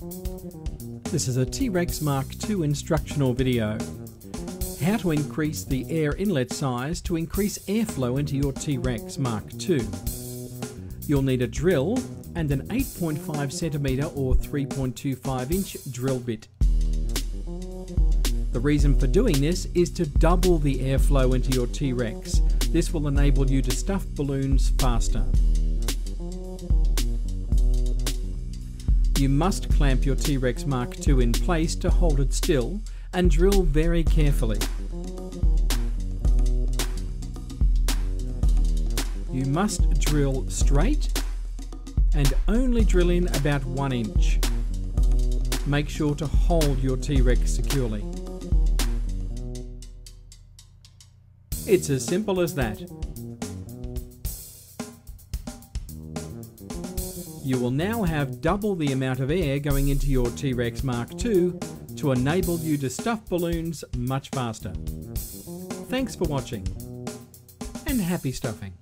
This is a T-Rex Mark II instructional video. How to increase the air inlet size to increase airflow into your T-Rex Mark II. You'll need a drill and an 8.5cm or 3.25 inch drill bit. The reason for doing this is to double the airflow into your T-Rex. This will enable you to stuff balloons faster. You must clamp your T-Rex Mark II in place to hold it still and drill very carefully. You must drill straight and only drill in about one inch. Make sure to hold your T-Rex securely. It's as simple as that. You will now have double the amount of air going into your T-Rex Mark II to enable you to stuff balloons much faster. Thanks for watching and happy stuffing.